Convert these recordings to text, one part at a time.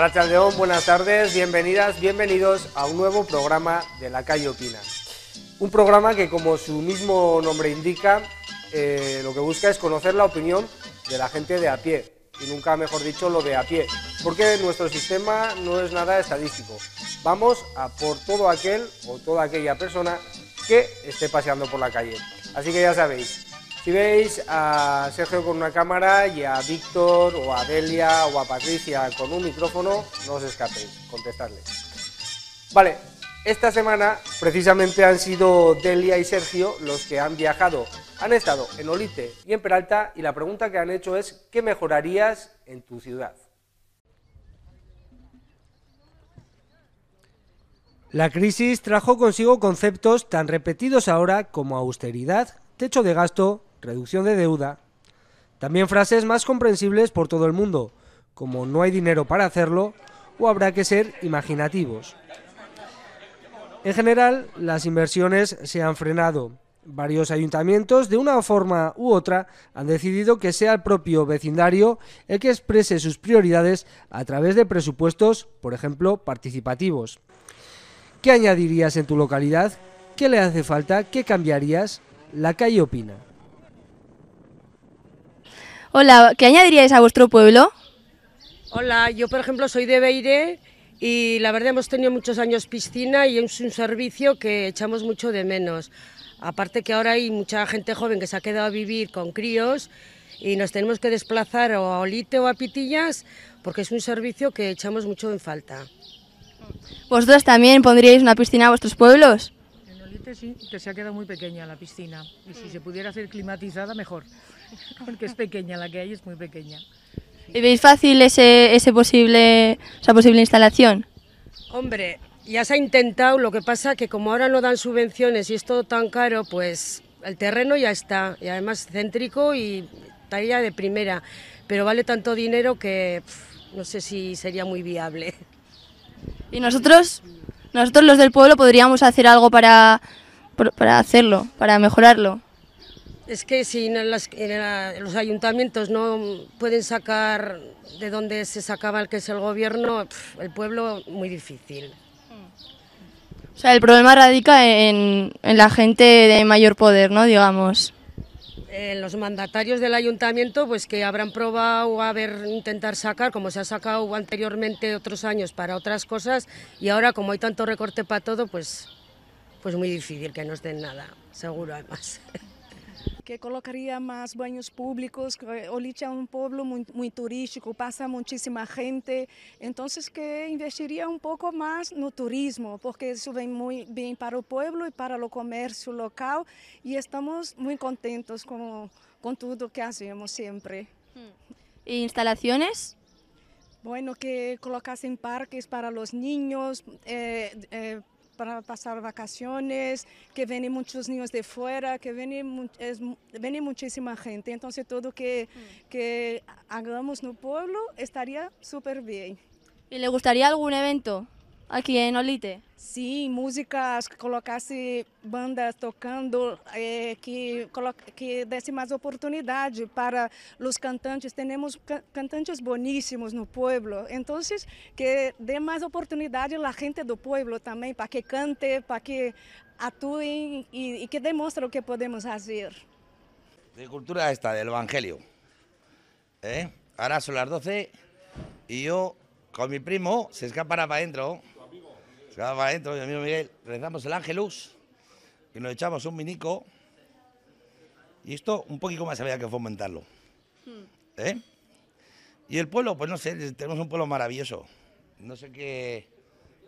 Arrachaldeón, buenas tardes, bienvenidas, bienvenidos a un nuevo programa de La Calle Opina. Un programa que, como su mismo nombre indica, eh, lo que busca es conocer la opinión de la gente de a pie, y nunca mejor dicho lo de a pie, porque nuestro sistema no es nada estadístico. Vamos a por todo aquel o toda aquella persona que esté paseando por la calle. Así que ya sabéis, si veis a Sergio con una cámara y a Víctor o a Delia o a Patricia con un micrófono, no os escapéis, contestadles. Vale, esta semana precisamente han sido Delia y Sergio los que han viajado. Han estado en Olite y en Peralta y la pregunta que han hecho es ¿qué mejorarías en tu ciudad? La crisis trajo consigo conceptos tan repetidos ahora como austeridad, techo de gasto, reducción de deuda. También frases más comprensibles por todo el mundo, como no hay dinero para hacerlo o habrá que ser imaginativos. En general, las inversiones se han frenado. Varios ayuntamientos, de una forma u otra, han decidido que sea el propio vecindario el que exprese sus prioridades a través de presupuestos, por ejemplo, participativos. ¿Qué añadirías en tu localidad? ¿Qué le hace falta? ¿Qué cambiarías? La calle opina. Hola, ¿qué añadiríais a vuestro pueblo? Hola, yo por ejemplo soy de Beire y la verdad hemos tenido muchos años piscina y es un servicio que echamos mucho de menos. Aparte que ahora hay mucha gente joven que se ha quedado a vivir con críos y nos tenemos que desplazar o a Olite o a Pitillas porque es un servicio que echamos mucho en falta. ¿Vosotros también pondríais una piscina a vuestros pueblos? En Olite sí, que se ha quedado muy pequeña la piscina y si se pudiera hacer climatizada mejor, porque es pequeña, la que hay es muy pequeña. ¿Y veis fácil ese, ese posible, esa posible instalación? Hombre, ya se ha intentado, lo que pasa que como ahora no dan subvenciones y es todo tan caro, pues el terreno ya está, y además céntrico y estaría de primera, pero vale tanto dinero que pff, no sé si sería muy viable. ¿Y nosotros, nosotros los del pueblo podríamos hacer algo para, para hacerlo, para mejorarlo? Es que si en, las- en la- los ayuntamientos no pueden sacar de donde se sacaba el que es el gobierno, el pueblo muy difícil. O sea, el problema radica en, en la gente de mayor poder, ¿no? Digamos. Eh, los mandatarios del ayuntamiento, pues que habrán probado a ver, intentar sacar, como se ha sacado anteriormente otros años para otras cosas, y ahora como hay tanto recorte para todo, pues, pues muy difícil que nos den nada, seguro además. que colocaria mais banhos públicos. Olite é um pueblo muito turístico, passa muitíssima gente, então que investiria um pouco mais no turismo, porque isso vem muito bem para o pueblo e para o comércio local e estamos muito contentos com, com tudo que fazemos sempre. ¿Y instalaciones? Bueno, que colocassem parques para os niños, eh, eh, para passar vacaciones, que vienen muitos niños de fora, que viene, es viene muchísima gente. Então, tudo que, que hagamos no pueblo estaria super bem. ¿Y le gustaría algún evento aquí en Olite? Sim, músicas, que colocasse bandas tocando, eh, que, que desse mais oportunidade para os cantantes. Temos ca- cantantes boníssimos no pueblo, então que dê mais oportunidade à gente do pueblo também, para que cante, para que atuem e, e que demonstrem o que podemos fazer. de cultura esta, del Evangelio. ¿Eh? Ahora son las 12 y yo con mi primo se escapará para adentro. Se para adentro, mi amigo Miguel, rezamos el Ángelus y nos echamos un minico. Y esto un poquito más había que fomentarlo. ¿Eh? Y el pueblo, pues no sé, tenemos un pueblo maravilloso. No sé qué,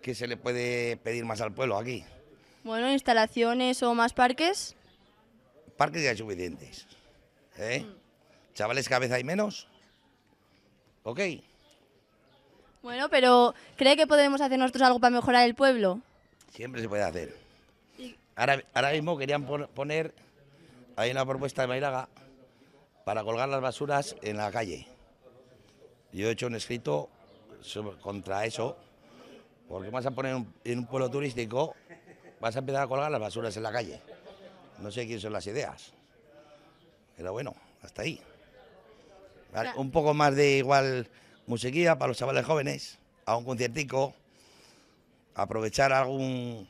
qué se le puede pedir más al pueblo aquí. Bueno, instalaciones o más parques. Parques ya hay suficientes. ¿Eh? Chavales, cada vez hay menos. Ok. Bueno, pero ¿cree que podemos hacer nosotros algo para mejorar el pueblo? Siempre se puede hacer. Ahora, ahora mismo querían pon- poner, hay una propuesta de Mairaga para colgar las basuras en la calle. Yo he hecho un escrito sobre- contra eso, porque vas a poner un- en un pueblo turístico, vas a empezar a colgar las basuras en la calle. No sé quién son las ideas. Pero bueno, hasta ahí. Vale, Un poco más de igual musiquilla para los chavales jóvenes. a un conciertico, aprovechar algún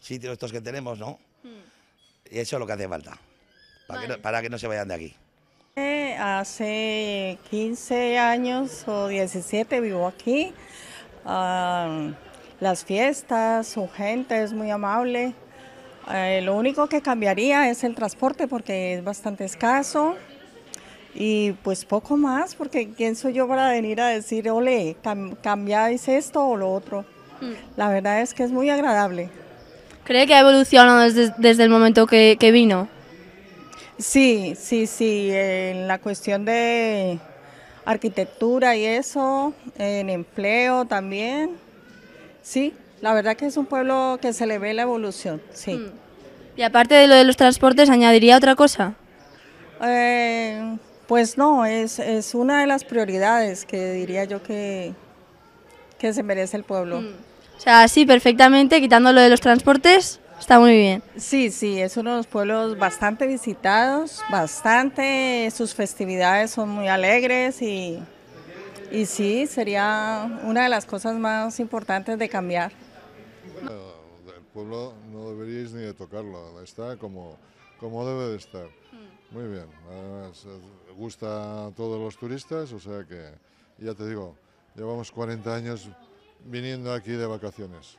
sitio de estos que tenemos, ¿no? Y eso es lo que hace falta, para, que, no, Vale. para que no se vayan de aquí. Eh, Hace 15 años o 17 vivo aquí. Ah, las fiestas, su gente es muy amable. Eh, lo único que cambiaría es el transporte porque es bastante escaso. Y pues poco más, porque quién soy yo para venir a decir, ole, cam- cambiáis esto o lo otro. La verdad es que es muy agradable. ¿Cree que ha evolucionado desde, desde el momento que, que vino? Sí, sí, sí, en la cuestión de arquitectura y eso, en empleo también. Sí, la verdad que es un pueblo que se le ve la evolución, sí. Y aparte de lo de los transportes, ¿añadiría otra cosa? Eh, pues no, es, es una de las prioridades que diría yo que, que se merece el pueblo. O sea, sí, perfectamente, quitando lo de los transportes, está muy bien. Sí, sí, es uno de los pueblos bastante visitados, bastante, sus festividades son muy alegres y, y sí, sería una de las cosas más importantes de cambiar. El pueblo no deberíais ni de tocarlo, está como, como debe de estar. Muy bien, además eh, gusta a todos los turistas, o sea que, ya te digo, llevamos 40 años viniendo aquí de vacaciones.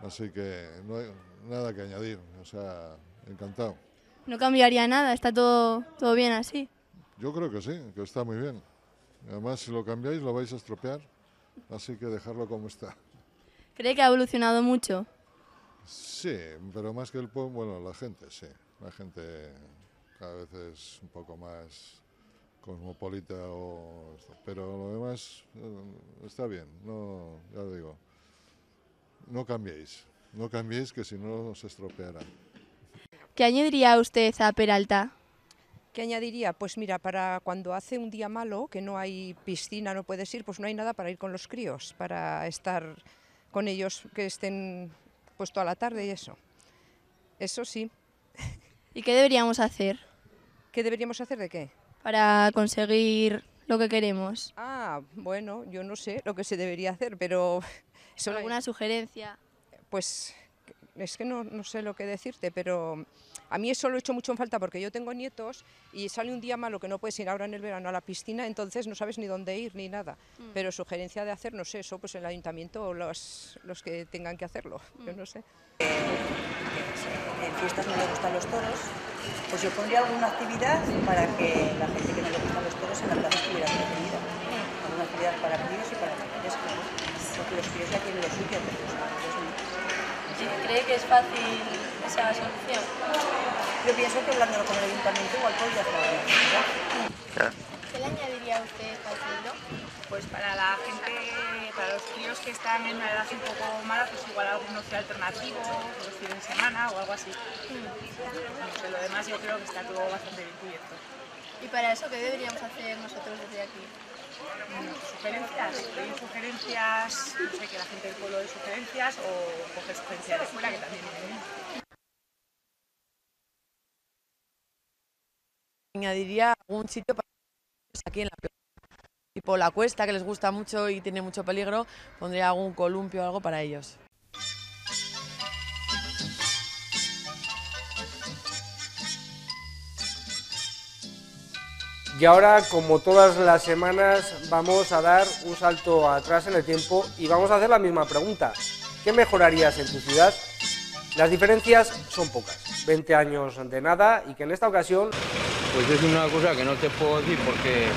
Así que no hay nada que añadir, o sea, encantado. No cambiaría nada, está todo, todo bien así. Yo creo que sí, que está muy bien. Además, si lo cambiáis lo vais a estropear, así que dejarlo como está. ¿Cree que ha evolucionado mucho? Sí, pero más que el pueblo, bueno, la gente, sí. La gente cada vez es un poco más cosmopolita, o esto, pero lo demás eh, está bien, no, ya lo digo. No cambiéis, no cambiéis que si no se estropeará. ¿Qué añadiría usted a Peralta? ¿Qué añadiría? Pues mira, para cuando hace un día malo, que no hay piscina, no puedes ir, pues no hay nada para ir con los críos, para estar con ellos, que estén pues toda la tarde y eso. Eso sí. ¿Y qué deberíamos hacer ¿Qué deberíamos hacer de qué? para conseguir lo que queremos? Ah, bueno, yo no sé lo que se debería hacer, pero ¿Alguna sugerencia? pues es que no, no sé lo que decirte, pero a mí eso lo he hecho mucho en falta porque yo tengo nietos y sale un día malo que no puedes ir ahora en el verano a la piscina, entonces no sabes ni dónde ir ni nada. Pero sugerencia de hacer, no sé, eso pues el ayuntamiento o los, los que tengan que hacerlo, yo no sé. en fiestas no le gustan los toros, pues yo pondría alguna actividad para que la gente que no le gustan los toros en la plaza estuviera entretenida. Alguna actividad para críos y para mayores, claro. Porque los críos ya tienen lo suyo, pero los no. ¿Cree que es fácil esa solución? Yo pienso que hablándolo con el ayuntamiento igual podría actividad. ¿Qué le añadiría usted al pueblo? Pues para la gente, para los críos que están en una edad un poco mala, pues igual algún ocio alternativo, los fines de semana o algo así. No sé, lo demás yo creo que está todo bastante bien cubierto. ¿Y para eso qué deberíamos hacer nosotros desde aquí? ¿Sugerencias? ¿Pedir sugerencias? No sé, que la gente del pueblo dé sugerencias o coger sugerencias de fuera, que también añadiría algún sitio para aquí en la playa. Tipo la cuesta, que les gusta mucho y tiene mucho peligro, pondría algún columpio o algo para ellos. Y ahora, como todas las semanas, vamos a dar un salto atrás en el tiempo y vamos a hacer la misma pregunta. ¿Qué mejorarías en tu ciudad? Las diferencias son pocas, 20 años de nada y que en esta ocasión Pues es una cosa que no te puedo decir porque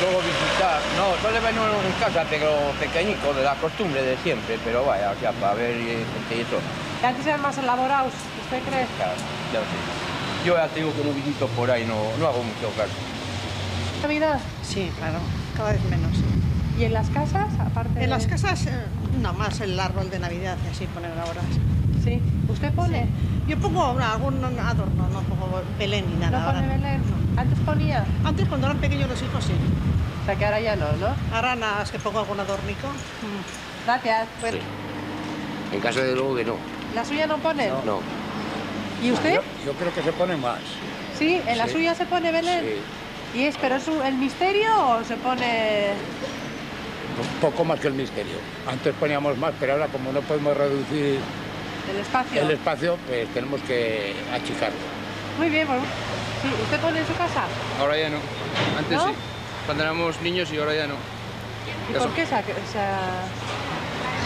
luego visitar, no, solo venir en casa, pero pequeñico, de la costumbre de siempre, pero vaya, o sea, para ver y, y eso. Que antes eran más elaborados, ¿usted cree? Claro, ya lo sé. Yo ya te digo que no visito por ahí, no, no hago mucho caso. ¿Navidad? Sí, claro, cada vez menos. ¿Y en las casas, aparte En las de- casas, eh, no más el árbol de Navidad y así poner ahora. Sí. ¿Usted pone? Yo pongo ahora algún adorno, no pongo Belén ni nada. ¿No pone ahora. Belén? ¿Antes ponía? Antes cuando eran pequeños los hijos sí. O sea que ahora ya no, ¿no? Ahora nada, es que pongo algún adornico. Gracias. En casa de luego que no. ¿La suya no pone? No. ¿Y usted? Yo, creo que se pone más. Sí, ¿en la Sí. suya se pone Belén? ¿Y es, pero es un- el misterio o se pone...? poco más que el misterio. Antes poníamos más, pero ahora como no podemos reducir El espacio. el espacio, pues tenemos que achicarlo. Muy bien, pues, sí, ¿usted pone en su casa? Ahora ya no. Antes ¿No? sí. Cuando éramos niños y ahora ya no. ¿Y Ya por son- qué se ha-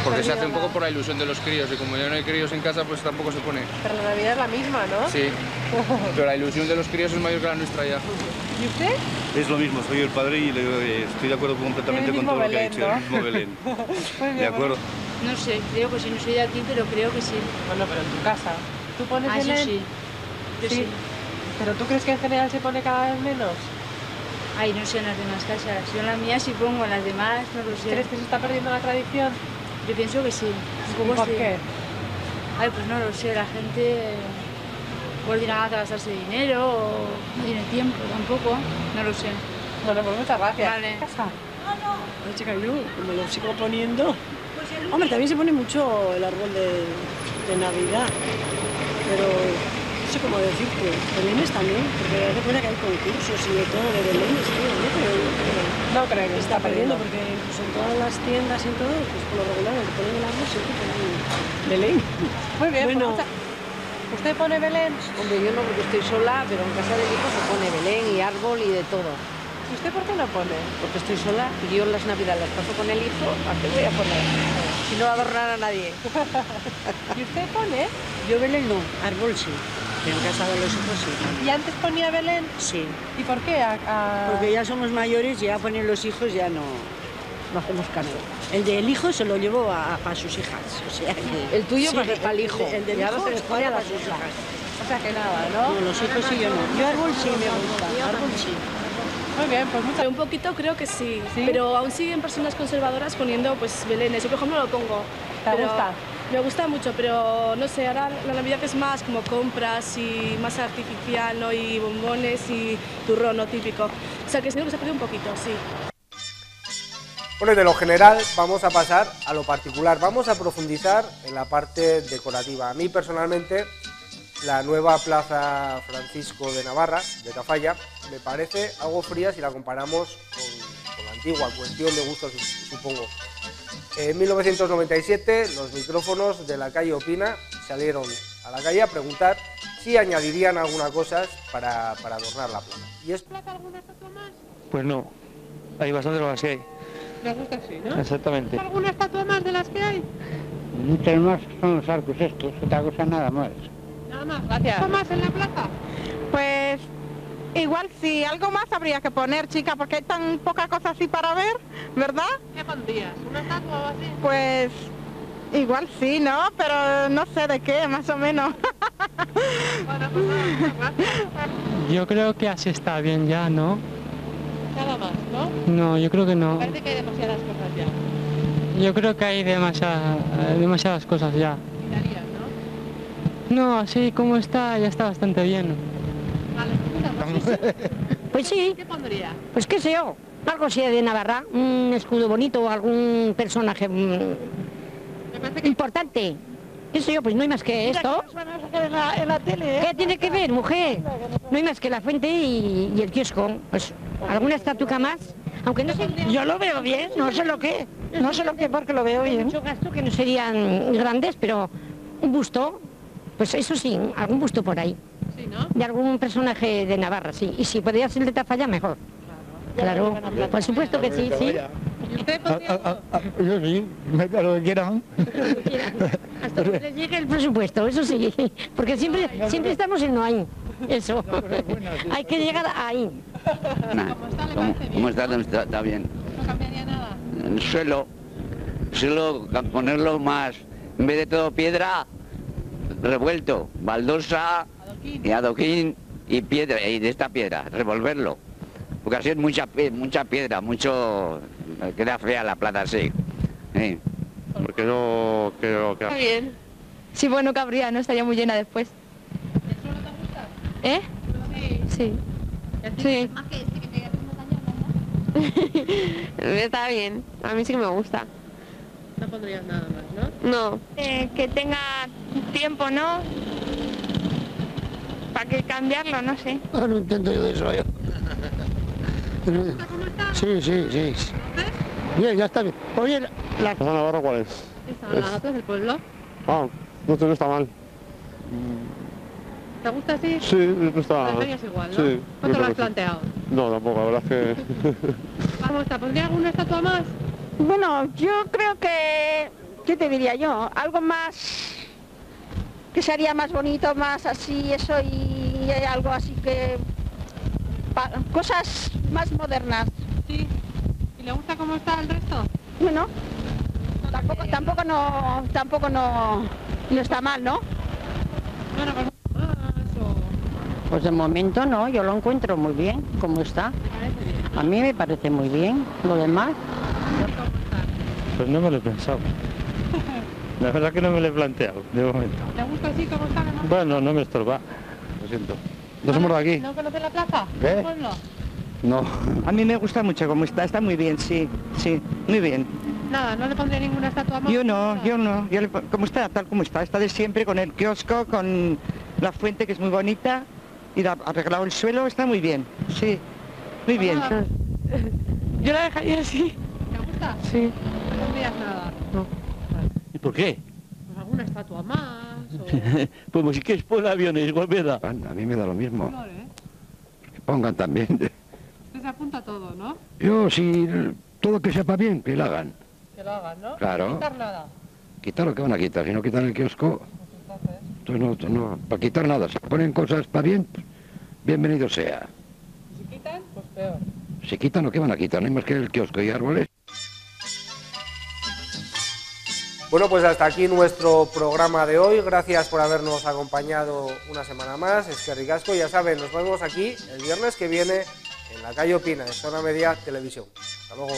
Porque se hace un poco por la ilusión de los críos y como ya no hay críos en casa, pues tampoco se pone. Pero la Navidad es la misma, ¿no? Sí. Pero la ilusión de los críos es mayor que la nuestra ya. ¿Y usted? Es lo mismo, soy el padre y le- estoy de acuerdo completamente con todo lo que ha Belén, dicho, ¿no? el mismo Belén. De acuerdo. No sé, creo que sí, no soy de aquí, pero creo que sí. Bueno, pero en tu casa. ¿Tú pones Ah, eso Belén? sí. Yo sí. ¿Pero tú crees que en general se pone cada vez menos? Ay, no sé en las demás casas. Yo en la mía sí pongo, en las demás no lo sé. ¿Crees que se está perdiendo la tradición? Yo pienso que sí. Un poco ¿Y por sí. qué? Ay, pues no lo sé, la gente tiene ganas de gastarse dinero o no tiene tiempo tampoco, no lo sé. Bueno, pues muchas gracias. Vale. Bueno, chica, yo me lo sigo poniendo. Hombre, también se pone mucho el árbol de, de Navidad, pero no sé cómo decirte. Belenes también, porque cuenta que hay concursos y de todo de Belenes, tío. Yo creo No creo que está perdiendo, porque incluso en todas las tiendas y en todo, pues por lo regular, el que ponen el árbol siempre ponen Belén. Muy bien, pues Bueno. muchas- ¿Usted pone Belén? Hombre, yo no porque estoy sola, pero en casa del hijo se pone Belén y árbol y de todo. ¿Y usted por qué no pone? Porque estoy sola y yo las navidades las paso con el hijo, ¿a qué voy a poner? Si no va a adornar a nadie. ¿Y usted pone? Yo Belén no, árbol sí. En casa de los hijos sí. ¿Y antes ponía Belén? Sí. ¿Y por qué? A- a- Porque ya somos mayores y ya ponen los hijos, ya no, no hacemos caso. El del hijo se lo llevo a, para sus hijas. O sea que, El tuyo Sí, para- para el hijo. El, del Y ahora hijo se pone a para las sus hijas. hijas. O sea que nada, ¿no? No, los hijos sí, yo no. Yo árbol sí me gusta. Árbol sí. Muy bien, pues muchas Un poquito creo que sí, pero aún siguen personas conservadoras poniendo pues belenes. Yo por ejemplo lo pongo. ¿Te pero gusta? Me gusta mucho, pero no sé, ahora la Navidad es más como compras y más artificial, ¿no? Y bombones y turrón, ¿no? Típico. O sea que que se ha perdido un poquito, sí. Bueno, de lo general vamos a pasar a lo particular. Vamos a profundizar en la parte decorativa. A mí personalmente la nueva Plaza Francisco de Navarra, de Tafalla, me parece algo fría si la comparamos con, con la antigua, cuestión de gustos supongo. En 1997 los micrófonos de la calle Opina salieron a la calle a preguntar si añadirían alguna cosa para, para adornar la plaza. Y es Pues no, hay bastantes más que hay. ¿Les gusta así, no? Exactamente. ¿Alguna estatua más de las que hay? Muchas más son los arcos estos, otra cosa nada más. Nada más, gracias. ¿Algo más en la plaza? Pues igual sí, algo más habría que poner, chica, porque hay tan poca cosa así para ver, ¿verdad? ¿Qué pondrías? ¿Una estatua o así? Pues igual sí, ¿no? Pero no sé de qué, más o menos. Bueno, pues nada. Yo creo que así está bien ya, ¿no? Nada más, ¿no? No, yo creo que no. Parece que hay demasiadas cosas ya. Yo creo que hay demasiadas, demasiadas cosas ya. Quitarías, ¿no? No, así como está, ya está bastante bien. Pues sí, ¿Qué pondría? pues qué sé yo, algo así de Navarra, un escudo bonito, algún personaje mm, importante. ¿Qué sé yo? Pues no hay más que esto. en, la, en la tele, ¿eh? ¿Qué tiene que ver, mujer? No hay más que la fuente y, y el kiosco. Pues alguna estatuca más, aunque no sé. Yo lo veo bien, no sé lo que, no sé lo que porque lo veo bien. Mucho gasto que no serían grandes, pero un busto, pues eso sí, algún busto por ahí. Sí, ¿no? De algún personaje de Navarra, sí. Y si podría ser de Tafalla, mejor. Claro, por supuesto que sí, sí. ¿Y usted Ah, pondría? ah, ah, yo sí, me lo que quieran. Hasta que les llegue el presupuesto, eso sí. Porque siempre, siempre estamos en no hay. Eso. Hay que llegar ahí. ¿Cómo, cómo está? Está, está bien. ¿No cambiaría nada? El suelo, suelo ponerlo más, en vez de todo piedra, revuelto, baldosa y adoquín y piedra, y de esta piedra, revolverlo. Porque así es mucha, mucha piedra, mucho, queda fea la plaza así. Sí. Porque no creo que... Está bien. Sí, bueno, cabría, ¿no? Estaría muy llena después. ¿Eh? Sí. Sí. Está bien. A mí sí que me gusta. No pondrías nada más, ¿no? No. que tenga tiempo, ¿no? ¿Para qué cambiarlo? No sé. No, no entiendo yo de eso. yo. Sí, sí, sí. Bien, ya está bien. Oye, la... ¿La zona Navarra cuál es? Esta, la plaza del pueblo. Ah, no, no está mal. ¿Te gusta así? Sí, no está... La igual, ¿no? Sí. ¿Cuánto lo has que sí. planteado? No, tampoco, la verdad es que... ¿Cómo está? ¿Pondría alguna estatua más? Bueno, yo creo que, ¿qué te diría yo? Algo más, que sería más bonito, más así, eso y algo así que, pa- cosas más modernas. Sí. ¿Y le gusta cómo está el resto? Bueno, tampoco, tampoco no, tampoco no, no está mal, ¿no? Bueno, pues. Pues de momento no, yo lo encuentro muy bien, como está. A mí me parece muy bien. Lo demás, Pues no me lo he pensado. La verdad que no me lo he planteado, de momento. ¿Le gusta así cómo está? ¿no? Bueno, no me estorba. No somos de aquí. ¿No conoce la plaza? ¿Eh? ¿El pueblo? No. A mí me gusta mucho como está, está muy bien, sí, sí, muy bien. Nada, no le pondría ninguna estatua más. Yo no, yo no, yo le como está, tal como está, está de siempre con el kiosco, con la fuente que es muy bonita y la- arreglado el suelo, está muy bien, sí, muy bien. Yo la dejaría así. ¿Te gusta? Sí. No pondrías nada. ¿Y por qué? Pues alguna estatua más. pues si quieres por aviones, igual me da. A mí me da lo mismo. Color, ¿eh? Que pongan también. Usted se apunta a todo, ¿no? Yo, si todo que sepa bien, que lo hagan. Que lo hagan, ¿no? Claro. No quitar nada. Quitar lo que van a quitar. Si no quitan el kiosco, entonces no, no, para quitar nada. Si ponen cosas para bien, pues, bienvenido sea. Si quitan, pues peor. Si quitan lo que van a quitar, no hay más que el kiosco y árboles. Bueno, pues hasta aquí nuestro programa de hoy. Gracias por habernos acompañado una semana más. Es que ricasco, ya saben, nos vemos aquí el viernes que viene en la calle Opina, en Zona Media Televisión. Hasta luego.